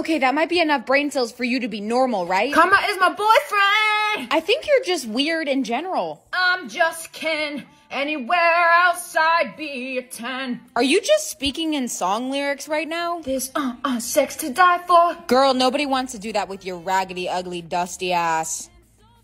Okay, that might be enough brain cells for you to be normal, right? Karma is my boyfriend. I think you're just weird in general. I'm just Ken. Anywhere else I'd be a 10. Are you just speaking in song lyrics right now? This, uh, uh, sex to die for. Girl, nobody wants to do that with your raggedy, ugly, dusty ass.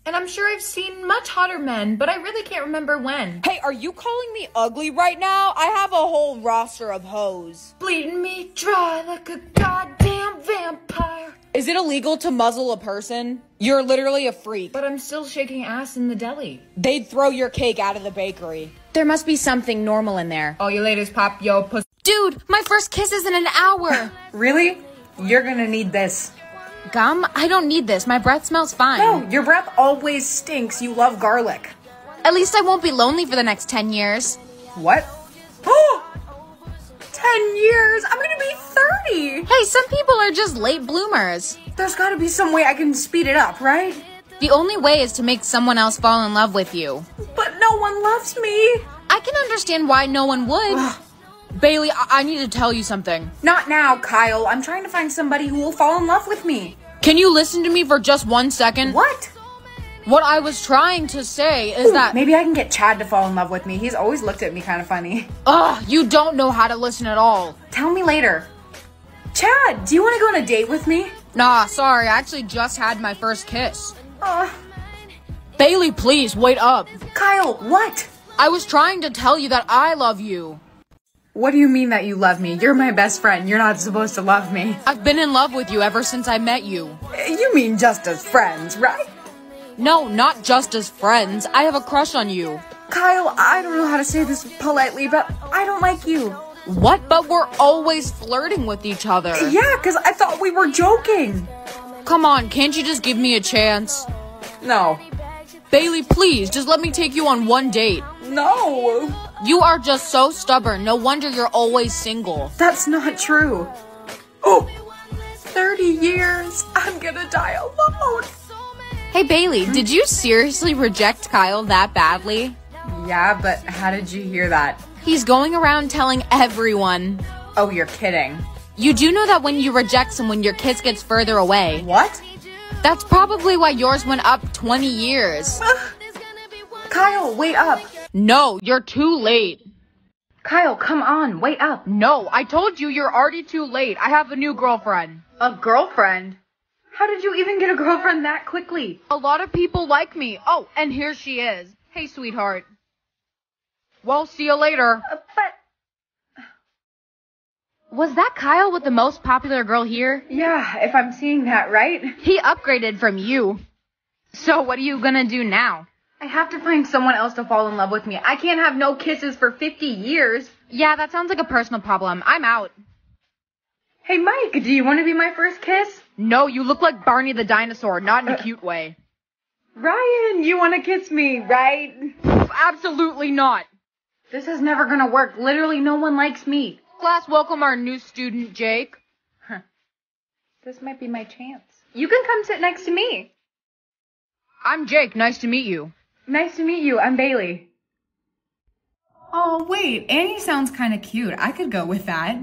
And I'm sure I've seen much hotter men, but I really can't remember when. Hey, are you calling me ugly right now? I have a whole roster of hoes. Bleeding me dry like a goddamn vampire. Is it illegal to muzzle a person? You're literally a freak. But I'm still shaking ass in the deli. They'd throw your cake out of the bakery. There must be something normal in there. All you ladies pop yo pussy. Dude, my first kiss is in an hour. Really? You're gonna need this. Gum? I don't need this. My breath smells fine. No, your breath always stinks. You love garlic. At least I won't be lonely for the next 10 years. What? Oh! 10 years! I'm gonna be 30! Hey, some people are just late bloomers. There's gotta be some way I can speed it up, right? The only way is to make someone else fall in love with you. But no one loves me! I can understand why no one would. Bailey, I-, I need to tell you something. Not now, Kyle. I'm trying to find somebody who will fall in love with me. Can you listen to me for just one second? What? What I was trying to say is Ooh, that. maybe I can get Chad to fall in love with me. He's always looked at me kind of funny. Ugh, you don't know how to listen at all. Tell me later. Chad, do you want to go on a date with me? Nah, sorry, I actually just had my first kiss. Uh, Bailey, please, wait up. Kyle, what? I was trying to tell you that I love you. What do you mean that you love me? You're my best friend. You're not supposed to love me. I've been in love with you ever since I met you. You mean just as friends, right? No, not just as friends. I have a crush on you. Kyle, I don't know how to say this politely, but I don't like you. What? But we're always flirting with each other. Yeah, because I thought we were joking. Come on, can't you just give me a chance? No. Bailey, please, just let me take you on one date. No. You are just so stubborn. No wonder you're always single. That's not true. Oh, 30 years. I'm gonna die alone. Hey, Bailey, did you seriously reject Kyle that badly? Yeah, but how did you hear that? He's going around telling everyone. Oh, you're kidding. You do know that when you reject someone, your kiss gets further away. What? That's probably why yours went up 20 years. Kyle, wait up. No, you're too late. Kyle, come on, wait up. No, I told you you're already too late. I have a new girlfriend. A girlfriend? How did you even get a girlfriend that quickly? A lot of people like me. Oh, and here she is. Hey, sweetheart. Well, see you later. Uh, but Was that Kyle with the most popular girl here? yeah, if I'm seeing that right, He upgraded from you. So what are you gonna do now? I have to find someone else to fall in love with me. I can't have no kisses for 50 years. Yeah, that sounds like a personal problem. I'm out. Hey, Mike, do you want to be my first kiss? No, you look like Barney the dinosaur, not in a uh, cute way. Ryan, you want to kiss me, right? Absolutely not. This is never gonna work. Literally, no one likes me. Class, welcome our new student, Jake. This might be my chance. You can come sit next to me. I'm Jake. Nice to meet you. Nice to meet you. I'm Bailey. Oh, wait, Annie sounds kind of cute. I could go with that.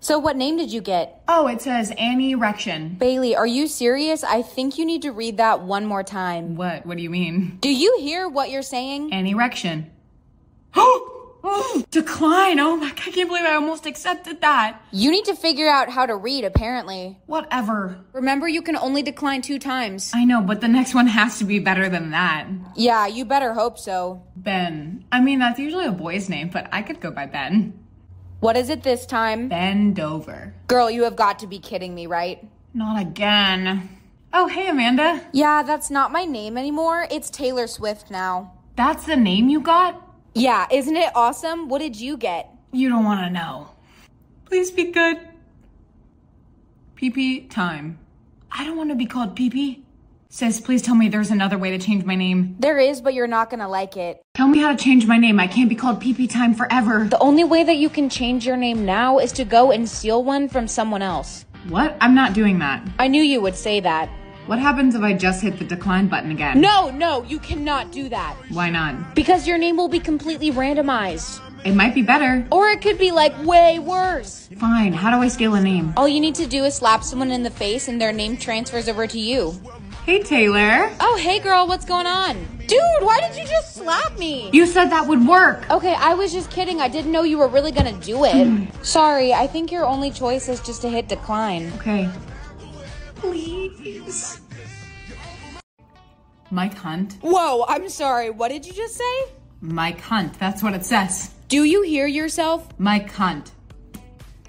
So what name did you get? Oh, it says Annie Erection. Bailey, are you serious? I think you need to read that one more time. What? What do you mean? Do you hear what you're saying? Annie Erection. Oh, decline. Oh my, I can't believe I almost accepted that. You need to figure out how to read, apparently. Whatever. Remember, you can only decline two times. I know, but the next one has to be better than that. Yeah, you better hope so. Ben. I mean, that's usually a boy's name, but I could go by Ben. What is it this time? Bend over. Girl, you have got to be kidding me, right? Not again. Oh, hey, Amanda. Yeah, that's not my name anymore. It's Taylor Swift now. That's the name you got? Yeah, isn't it awesome? What did you get? You don't want to know. Please be good. PP time. I don't want to be called PP. Sis, please tell me there's another way to change my name. There is, but you're not gonna like it. Tell me how to change my name. I can't be called PP time forever. The only way that you can change your name now is to go and steal one from someone else. What? I'm not doing that. I knew you would say that. What happens if I just hit the decline button again? No, no, you cannot do that. Why not? Because your name will be completely randomized. It might be better. Or it could be like way worse. Fine, how do I steal a name? All you need to do is slap someone in the face and their name transfers over to you. Hey, Taylor. Oh, hey girl, what's going on? Dude, why did you just slap me? You said that would work. Okay, I was just kidding. I didn't know you were really gonna do it. Hmm. Sorry, I think your only choice is just to hit decline. Okay. Please. Mike Hunt. Whoa, I'm sorry. What did you just say? Mike Hunt. That's what it says. Do you hear yourself? Mike Hunt.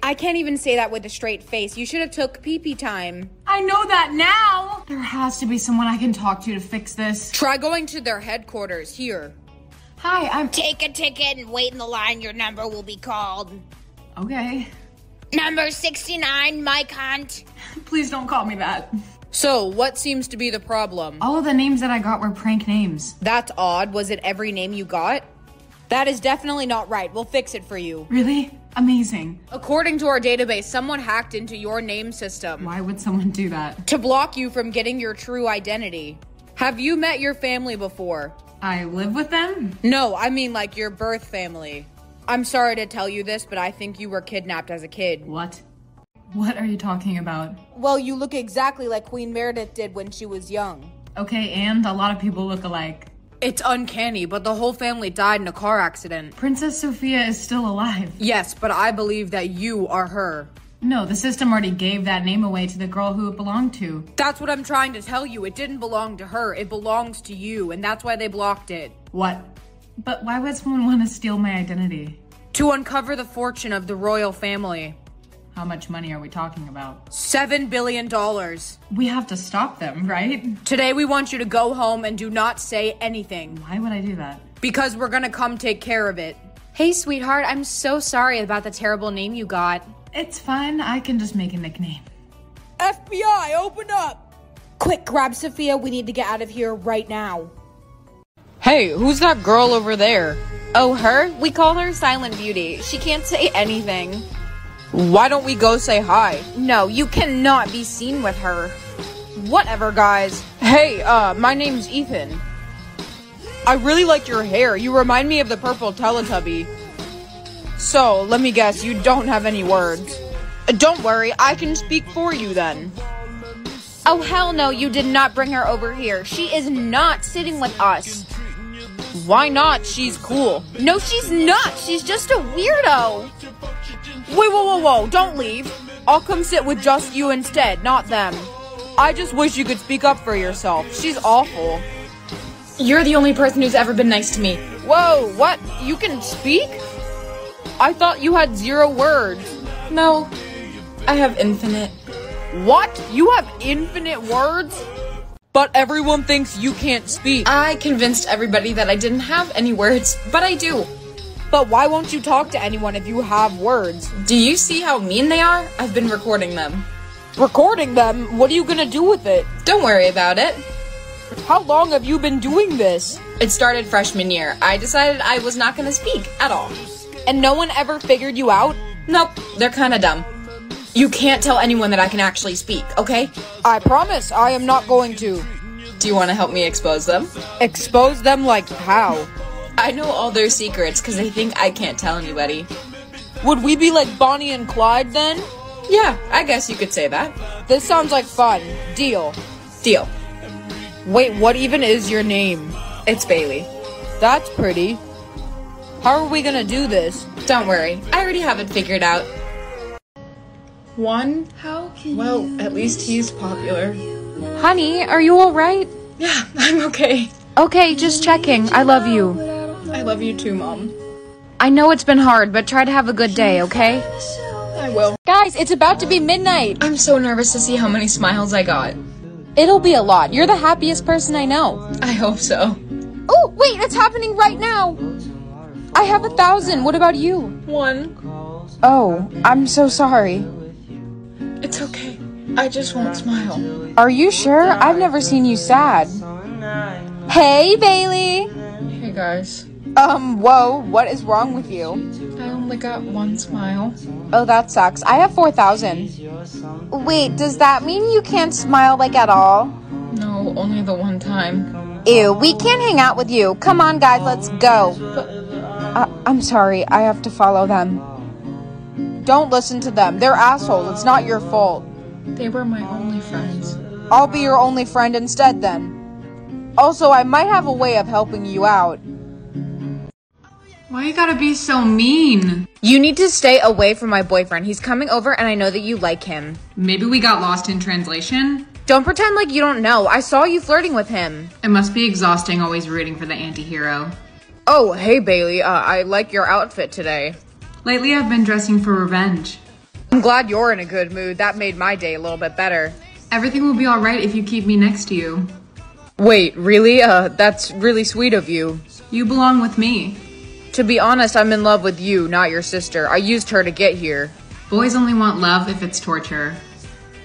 I can't even say that with a straight face. You should have took pee pee time. I know that now. There has to be someone I can talk to to fix this. Try going to their headquarters here. Hi, I'm. Take a ticket and wait in the line. Your number will be called. Okay. Number 69, Mike Hunt. Please don't call me that. So, what seems to be the problem? All of the names that I got were prank names. That's odd. Was it every name you got? That is definitely not right. We'll fix it for you. Really? Amazing. According to our database, someone hacked into your name system Why would someone do that? to block you from getting your true identity. Have you met your family before? I live with them? No, I mean like your birth family. I'm sorry to tell you this, but I think you were kidnapped as a kid. What? What are you talking about? Well, you look exactly like Queen Meredith did when she was young. Okay, and a lot of people look alike. It's uncanny, but the whole family died in a car accident. Princess Sophia is still alive. Yes, but I believe that you are her. No, the system already gave that name away to the girl who it belonged to. That's what I'm trying to tell you. It didn't belong to her, it belongs to you, and that's why they blocked it. What? But why would someone want to steal my identity? To uncover the fortune of the royal family. How much money are we talking about? Seven billion dollars. We have to stop them, right? Today we want you to go home and do not say anything. Why would I do that? Because we're gonna come take care of it. Hey, sweetheart, I'm so sorry about the terrible name you got. It's fine, I can just make a nickname. FBI, open up! Quick, grab Sophia. We need to get out of here right now. Hey, who's that girl over there? Oh, her? We call her Silent Beauty. She can't say anything. Why don't we go say hi? No, you cannot be seen with her. Whatever, guys. Hey, uh, my name's Ethan. I really like your hair. You remind me of the purple Teletubby. So, let me guess, you don't have any words. Uh, Don't worry, I can speak for you then. Oh, hell no, you did not bring her over here. She is not sitting with us. Why not? She's cool. No, she's not. She's just a weirdo. Wait, whoa, whoa, whoa, don't leave. I'll come sit with just you instead, not them. I just wish you could speak up for yourself. She's awful. You're the only person who's ever been nice to me. Whoa, what? You can speak? I thought you had zero words. No, I have infinite. What? You have infinite words? But everyone thinks you can't speak. I convinced everybody that I didn't have any words, but I do. But why won't you talk to anyone if you have words? Do you see how mean they are? I've been recording them. Recording them? What are you gonna do with it? Don't worry about it. How long have you been doing this? It started freshman year. I decided I was not gonna speak at all. And no one ever figured you out? Nope, they're kinda dumb. You can't tell anyone that I can actually speak, okay? I promise I am not going to. Do you wanna help me expose them? Expose them like how? I know all their secrets because they think I can't tell anybody. Would we be like Bonnie and Clyde then? Yeah, I guess you could say that. This sounds like fun. Deal. Deal. Wait, what even is your name? It's Bailey. That's pretty. How are we gonna do this? Don't worry, I already have it figured out. One? How can Well, at least he's popular. Honey, are you alright? Yeah, I'm okay. Okay, just checking. I love you. I love you too, Mom. I know it's been hard, but try to have a good day, okay? I will. Guys, it's about to be midnight. I'm so nervous to see how many smiles I got. It'll be a lot. You're the happiest person I know. I hope so. Oh, wait, it's happening right now. I have a thousand. What about you? One. Oh, I'm so sorry. It's okay. I just won't smile. Are you sure? I've never seen you sad. Hey, Bailey. Hey guys. Um, whoa, what is wrong with you? I only got one smile. Oh, that sucks. I have 4,000. Wait, does that mean you can't smile like at all? No, only the one time. Ew, we can't hang out with you. Come on, guys, let's go. Uh, I'm sorry, I have to follow them. Don't listen to them. They're assholes. It's not your fault. They were my only friends. I'll be your only friend instead then. Also, I might have a way of helping you out. Why you gotta be so mean? You need to stay away from my boyfriend. He's coming over and I know that you like him. Maybe we got lost in translation? Don't pretend like you don't know. I saw you flirting with him. It must be exhausting always rooting for the anti-hero. Oh, hey Bailey, uh, I like your outfit today. Lately I've been dressing for revenge. I'm glad you're in a good mood. That made my day a little bit better. Everything will be alright if you keep me next to you. Wait, really? Uh, that's really sweet of you. You belong with me. To be honest, I'm in love with you, not your sister. I used her to get here. Boys only want love if it's torture.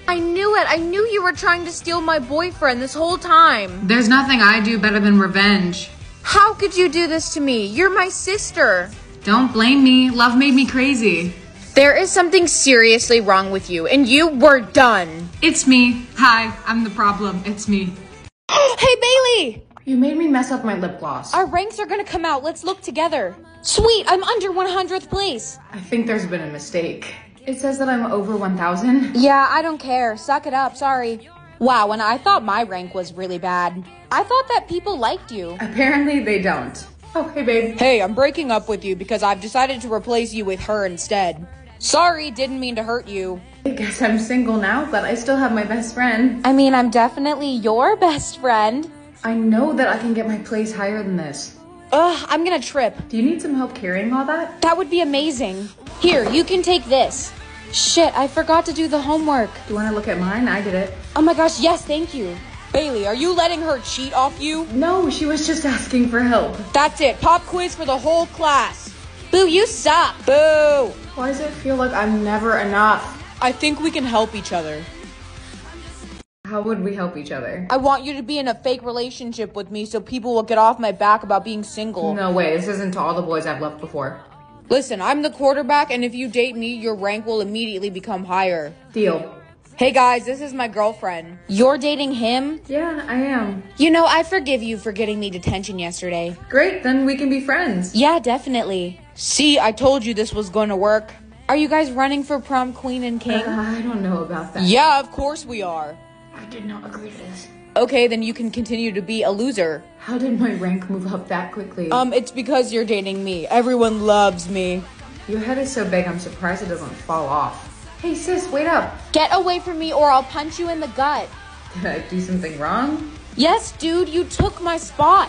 I knew it. I knew you were trying to steal my boyfriend this whole time. There's nothing I do better than revenge. How could you do this to me? You're my sister. Don't blame me. Love made me crazy. There is something seriously wrong with you, and you were done. It's me. Hi, I'm the problem. It's me. hey, Bailey! You made me mess up my lip gloss. Our ranks are gonna come out. Let's look together. Sweet, I'm under 100th place. I think there's been a mistake. It says that I'm over 1,000. Yeah, I don't care. Suck it up. Sorry. Wow, and I thought my rank was really bad. I thought that people liked you. Apparently they don't. Oh, hey babe. Hey, I'm breaking up with you because I've decided to replace you with her instead. Sorry, didn't mean to hurt you. I guess I'm single now, but I still have my best friend. I mean, I'm definitely your best friend. I know that I can get my place higher than this. Ugh, I'm gonna trip. Do you need some help carrying all that? That would be amazing. Here, you can take this. Shit, I forgot to do the homework. Do you want to look at mine? I did it. Oh my gosh, yes, thank you. Bailey, are you letting her cheat off you? No, she was just asking for help. That's it. Pop quiz for the whole class. Boo, you suck. Boo! Why does it feel like I'm never enough? I think we can help each other. How would we help each other? I want you to be in a fake relationship with me so people will get off my back about being single. No way, this isn't to all the boys I've left before. Listen, I'm the quarterback, and if you date me, your rank will immediately become higher. Deal. Hey guys, this is my girlfriend. You're dating him? Yeah, I am. You know, I forgive you for getting me detention yesterday. Great, then we can be friends. Yeah, definitely. See, I told you this was going to work. Are you guys running for prom queen and king? Uh, I don't know about that. Yeah, of course we are. I did not agree to this. Okay, then you can continue to be a loser. How did my rank move up that quickly? Um, it's because you're dating me. Everyone loves me. Your head is so big, I'm surprised it doesn't fall off. Hey sis, wait up. Get away from me or I'll punch you in the gut. Did I do something wrong? Yes, dude, you took my spot.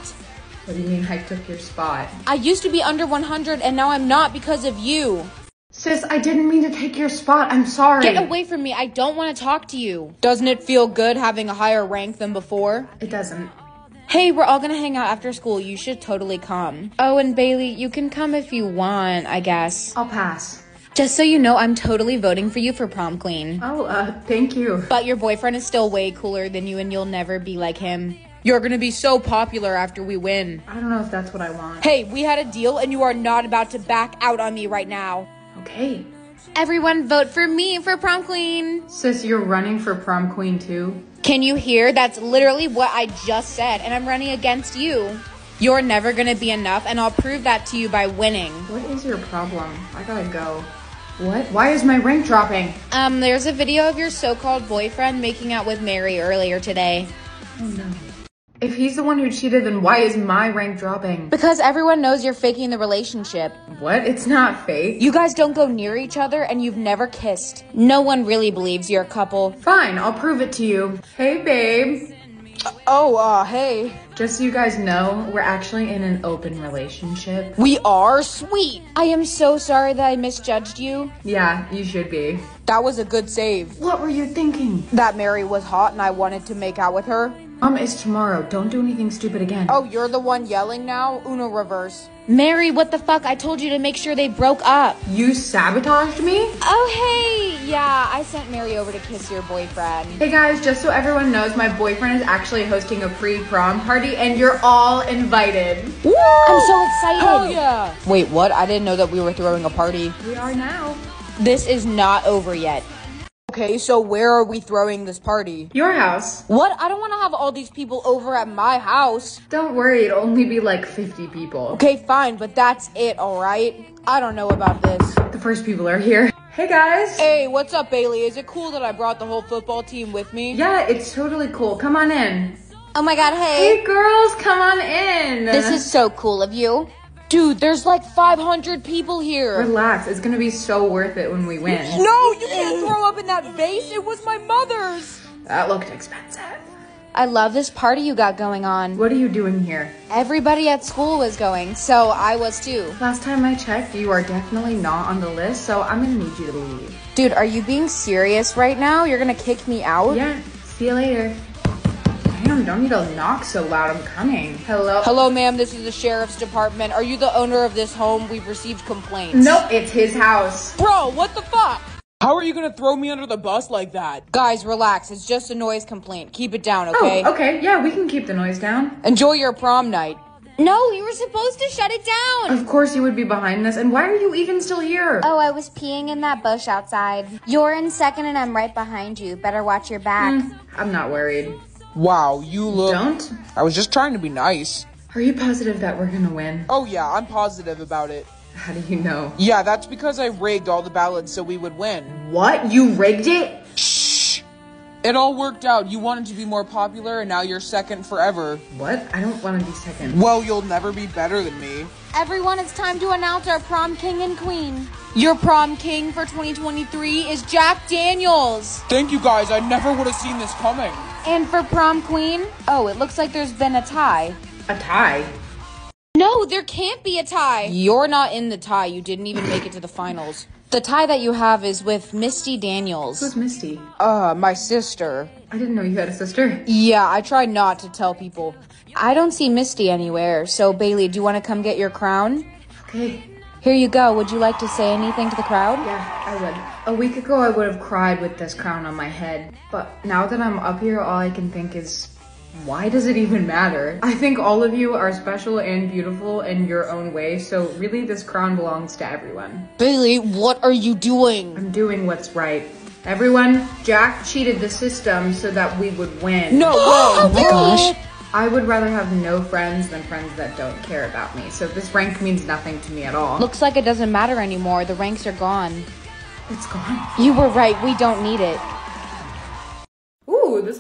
What do you mean I took your spot? I used to be under 100 and now I'm not because of you. Sis, I didn't mean to take your spot. I'm sorry. Get away from me. I don't want to talk to you. Doesn't it feel good having a higher rank than before? It doesn't. Hey, we're all gonna hang out after school. You should totally come. Oh, and Bailey, you can come if you want, I guess. I'll pass. Just so you know, I'm totally voting for you for prom queen. Oh, uh, thank you. But your boyfriend is still way cooler than you, and you'll never be like him. You're gonna be so popular after we win. I don't know if that's what I want. Hey, we had a deal and you are not about to back out on me right now. Okay. Everyone vote for me for prom queen. Sis, you're running for prom queen too? Can you hear? That's literally what I just said, and I'm running against you. You're never gonna be enough, and I'll prove that to you by winning. What is your problem? I gotta go. What? Why is my rank dropping? Um, there's a video of your so-called boyfriend making out with Mary earlier today. Oh no. If he's the one who cheated, then why is my rank dropping? Because everyone knows you're faking the relationship. What? It's not fake. You guys don't go near each other and you've never kissed. No one really believes you're a couple. Fine, I'll prove it to you. Hey, babe. Oh, uh, hey. Just so you guys know, we're actually in an open relationship. We are sweet. I am so sorry that I misjudged you. Yeah, you should be. That was a good save. What were you thinking? That Mary was hot and I wanted to make out with her. Um, is tomorrow. Don't do anything stupid again. Oh, you're the one yelling now? Uno reverse. Mary, what the fuck? I told you to make sure they broke up. You sabotaged me? Oh, hey. Yeah, I sent Mary over to kiss your boyfriend. Hey guys, just so everyone knows, my boyfriend is actually hosting a free prom party and you're all invited. Woo! I'm so excited. Hell yeah. Wait, what? I didn't know that we were throwing a party. We are now. This is not over yet. Okay, so where are we throwing this party? Your house. What? I don't want to have all these people over at my house. Don't worry, it'll only be like 50 people. Okay, fine, but that's it, alright? I don't know about this. The first people are here. Hey guys. Hey, what's up, Bailey? Is it cool that I brought the whole football team with me? Yeah, it's totally cool. Come on in. Oh my god, hey. Hey girls, come on in. This is so cool of you. Dude, there's like 500 people here. Relax, it's gonna be so worth it when we win. No, you can't throw up in that vase. It was my mother's. That looked expensive. I love this party you got going on. What are you doing here? Everybody at school was going, so I was too. Last time I checked, you are definitely not on the list, so I'm gonna need you to leave. Dude, are you being serious right now? You're gonna kick me out? Yeah, see you later. Damn, don't need to knock so loud. I'm coming. Hello. Hello, ma'am. This is the sheriff's department. Are you the owner of this home? We've received complaints. Nope, it's his house. Bro, what the fuck? How are you gonna throw me under the bus like that? Guys, relax. It's just a noise complaint. Keep it down, okay? Oh, okay. Yeah, we can keep the noise down. Enjoy your prom night. No, you were supposed to shut it down. Of course you would be behind this, and why are you even still here? Oh, I was peeing in that bush outside. You're in second and I'm right behind you. Better watch your back. Hmm, I'm not worried. Wow, you look. Don't? I was just trying to be nice. Are you positive that we're gonna win? Oh, yeah, I'm positive about it. How do you know? Yeah, that's because I rigged all the ballots so we would win. What? You rigged it? Shh! It all worked out. You wanted to be more popular, and now you're second forever. What? I don't want to be second. Well, you'll never be better than me. Everyone, it's time to announce our prom king and queen. Your prom king for 2023 is Jack Daniels. Thank you guys. I never would have seen this coming. And for prom queen, oh, it looks like there's been a tie. A tie? No, there can't be a tie. You're not in the tie. You didn't even make it to the finals. The tie that you have is with Misty Daniels. Who's Misty? Uh, my sister. I didn't know you had a sister. Yeah, I tried not to tell people. I don't see Misty anywhere. So, Bailey, do you want to come get your crown? Okay. Here you go. Would you like to say anything to the crowd? Yeah, I would. A week ago, I would have cried with this crown on my head. But now that I'm up here, all I can think is, why does it even matter? I think all of you are special and beautiful in your own way, so really this crown belongs to everyone. Bailey, what are you doing? I'm doing what's right. Everyone, Jack cheated the system so that we would win. No way. Oh gosh. I would rather have no friends than friends that don't care about me, so this rank means nothing to me at all. Looks like it doesn't matter anymore. The ranks are gone. it's gone. You were right. We don't need it.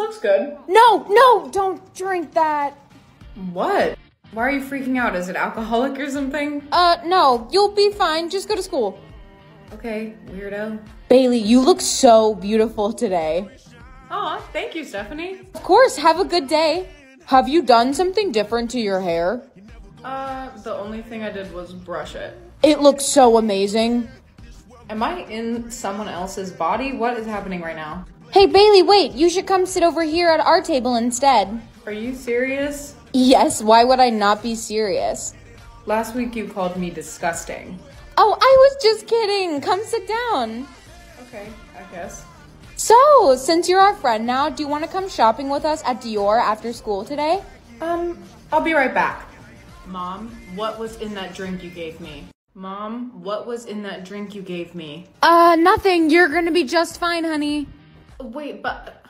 Looks good. No, no, don't drink that. What? Why are you freaking out? Is it alcoholic or something? Uh, no, you'll be fine. Just go to school. Okay, weirdo. Bailey, you look so beautiful today. Aw, thank you, Stephanie. Of course, have a good day. Have you done something different to your hair? Uh, the only thing I did was brush it. It looks so amazing. Am I in someone else's body? What is happening right now? Hey, Bailey, wait. You should come sit over here at our table instead. Are you serious? Yes, why would I not be serious? Last week you called me disgusting. Oh, I was just kidding. Come sit down. Okay, I guess. So, since you're our friend now, do you want to come shopping with us at Dior after school today? Um, I'll be right back. Mom, what was in that drink you gave me? Mom, what was in that drink you gave me? Uh, nothing. You're gonna be just fine, honey. Wait, but.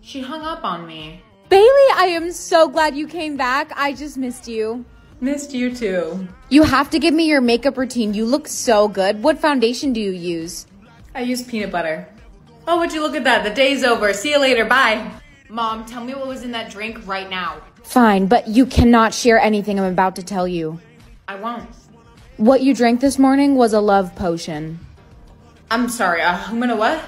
She hung up on me. Bailey, I am so glad you came back. I just missed you. Missed you too. You have to give me your makeup routine. You look so good. What foundation do you use? I use peanut butter. Oh, would you look at that? The day's over. See you later. Bye. Mom, tell me what was in that drink right now. Fine, but you cannot share anything I'm about to tell you. I won't. What you drank this morning was a love potion. I'm sorry, uh, I'm gonna what?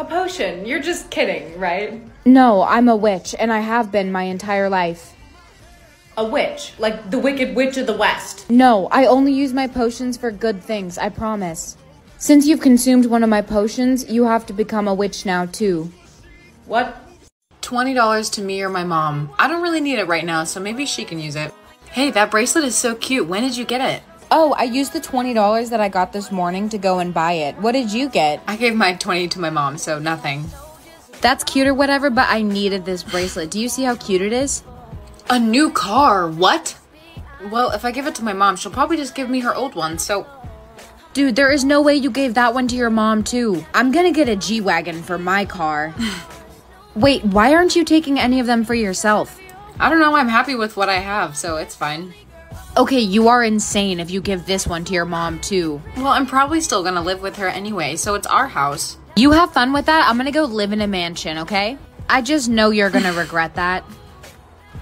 A potion. You're just kidding, right? No, I'm a witch, and I have been my entire life. A witch. Like the Wicked Witch of the West. No, I only use my potions for good things, I promise. Since you've consumed one of my potions, you have to become a witch now, too. What? $20 to me or my mom. I don't really need it right now, so maybe she can use it. Hey, that bracelet is so cute. When did you get it? Oh, I used the $20 that I got this morning to go and buy it. What did you get? I gave my 20 to my mom, so nothing. That's cute or whatever, but I needed this bracelet. Do you see how cute it is? A new car? What? Well, if I give it to my mom, she'll probably just give me her old one, so Dude, there is no way you gave that one to your mom, too. I'm gonna get a G Wagon for my car. Wait, why aren't you taking any of them for yourself? I don't know, I'm happy with what I have, so it's fine. Okay, you are insane if you give this one to your mom, too. Well, I'm probably still gonna live with her anyway, so it's our house. You have fun with that. I'm gonna go live in a mansion, okay? I just know you're gonna regret that.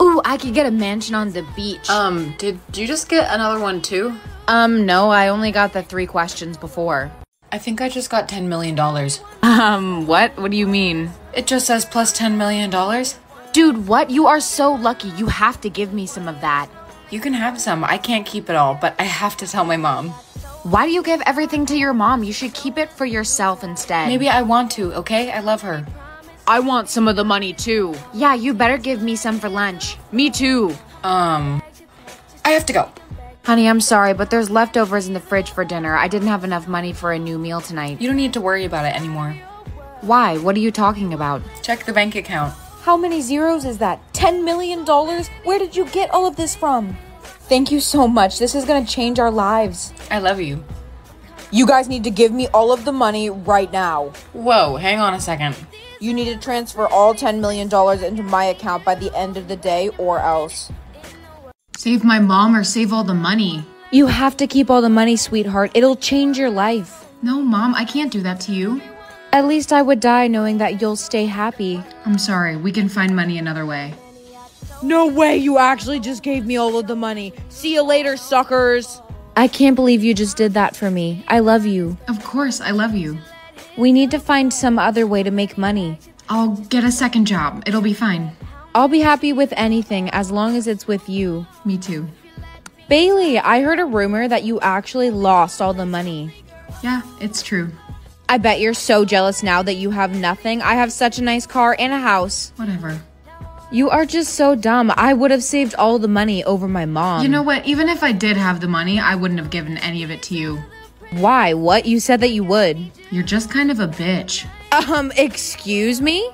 Ooh, I could get a mansion on the beach. Um, did you just get another one too? Um, no, I only got the three questions before. I think I just got $10 million. Um, what? What do you mean? It just says plus $10 million. Dude, what? You are so lucky. You have to give me some of that. You can have some. I can't keep it all, but I have to tell my mom. Why do you give everything to your mom? You should keep it for yourself instead. Maybe I want to, okay? I love her. I want some of the money too. Yeah, you better give me some for lunch. Me too. Um, I have to go. Honey, I'm sorry, but there's leftovers in the fridge for dinner. I didn't have enough money for a new meal tonight. You don't need to worry about it anymore. Why? What are you talking about? Check the bank account. How many zeros is that? $10 million? Where did you get all of this from? Thank you so much. This is gonna change our lives. I love you. You guys need to give me all of the money right now. Whoa, hang on a second. You need to transfer all $10 million into my account by the end of the day or else. Save my mom or save all the money. You have to keep all the money, sweetheart. It'll change your life. No, mom, I can't do that to you. At least I would die knowing that you'll stay happy. I'm sorry, we can find money another way. No way, you actually just gave me all of the money. See you later, suckers. I can't believe you just did that for me. I love you. Of course, I love you. We need to find some other way to make money. I'll get a second job. It'll be fine. I'll be happy with anything as long as it's with you. Me too. Bailey, I heard a rumor that you actually lost all the money. Yeah, it's true. I bet you're so jealous now that you have nothing. I have such a nice car and a house. Whatever. You are just so dumb. I would have saved all the money over my mom. You know what? Even if I did have the money, I wouldn't have given any of it to you. Why? What? You said that you would. You're just kind of a bitch. Um, excuse me?